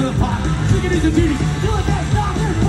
to the pot. Is a beauty. Till the next time, there's